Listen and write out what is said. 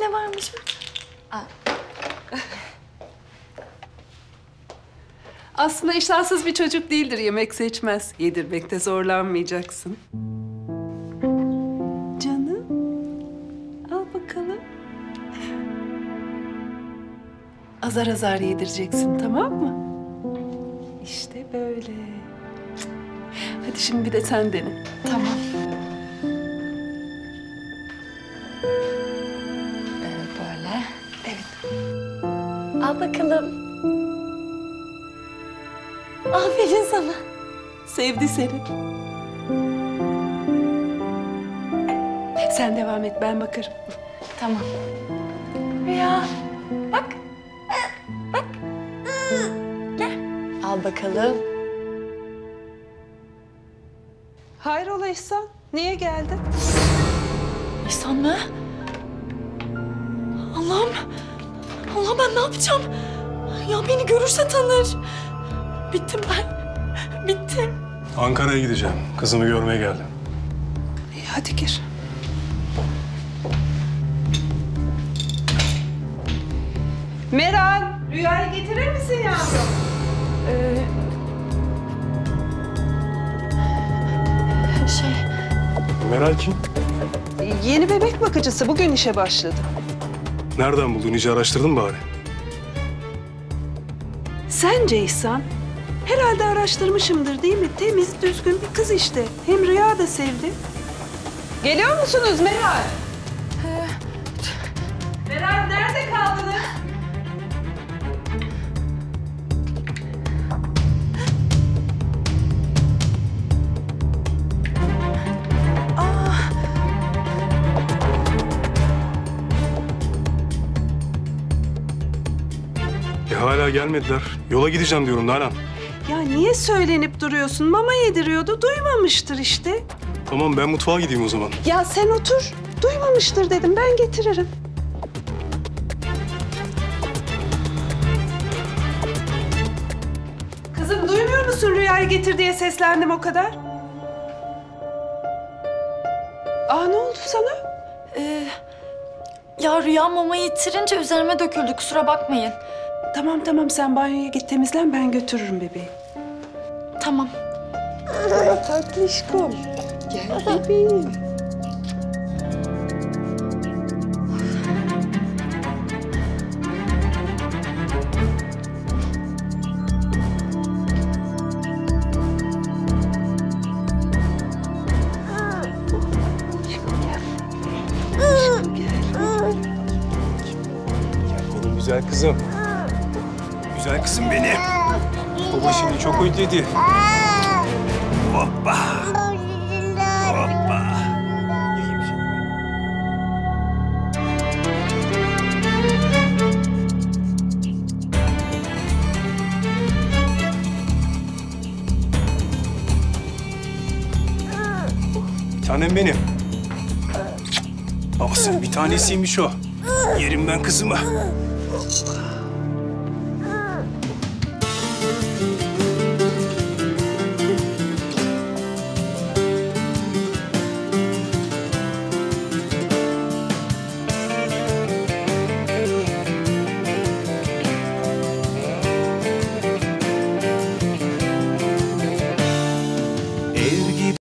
ne varmış? Aa, Aslında iştahsız bir çocuk değildir, yemek seçmez. Yedirmekte zorlanmayacaksın. Canım, al bakalım. Azar azar yedireceksin, tamam mı? İşte böyle. Hadi şimdi bir de sen dene. tamam. Al bakalım. Aferin sana. Sevdi seni. Sen devam et, ben bakarım. Tamam. Rüya, bak. Bak. Gel. Al bakalım. Hayrola İhsan, niye geldin? İhsan mı? Allah'ım. Ben ne yapacağım? Ya beni görürse tanır. Bittim ben. Bittim. Ankara'ya gideceğim. Kızımı görmeye geldim. İyi, hadi gir. Meral, Rüya'yı getirir misin yavrum? Ee, Şey, Meral kim? yeni bebek bakıcısı bugün işe başladı. Nereden buldun? İyice araştırdın mı bari? Sence İhsan? Herhalde araştırmışımdır değil mi? Temiz, düzgün bir kız işte. Hem Rüya da sevdi. Geliyor musunuz Meral? Meral nerede kaldınız? Hala gelmediler. Yola gideceğim diyorum Nalan. Ya niye söylenip duruyorsun? Mama yediriyordu, duymamıştır işte. Tamam ben mutfağa gideyim o zaman. Ya sen otur. Duymamıştır dedim, ben getiririm. Kızım duymuyor musun Rüya'yı getir diye seslendim o kadar? Aa ne oldu sana? e, ya Rüya mamayı yitirince üzerime döküldü kusura bakmayın. Tamam tamam sen banyoya git temizlen ben götürürüm bebeği. Tamam. Tatlışkom. Gel bebeğim. Benim güzel kızım. Güzel kızım benim. Baba şimdi çok özledi. Hoppa. Hoppa. Yiyeyim tanem benim. Babasının bir tanesiymiş o. Yerim ben kızımı.